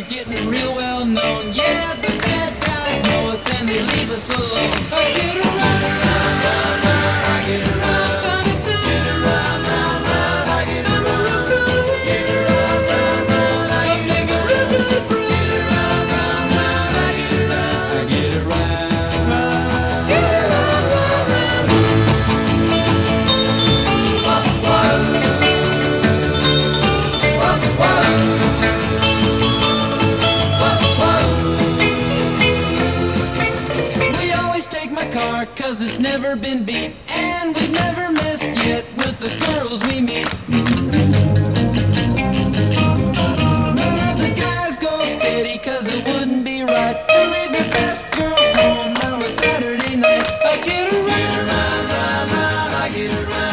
we're getting real well known. Yeah, the bad guys know us and they leave us alone. mark cause it's never been beat. And we've never missed yet with the girls we meet. None of the guys go steady cause it wouldn't be right to leave your best girl home on a saturday night. I get around, I get around, I get around.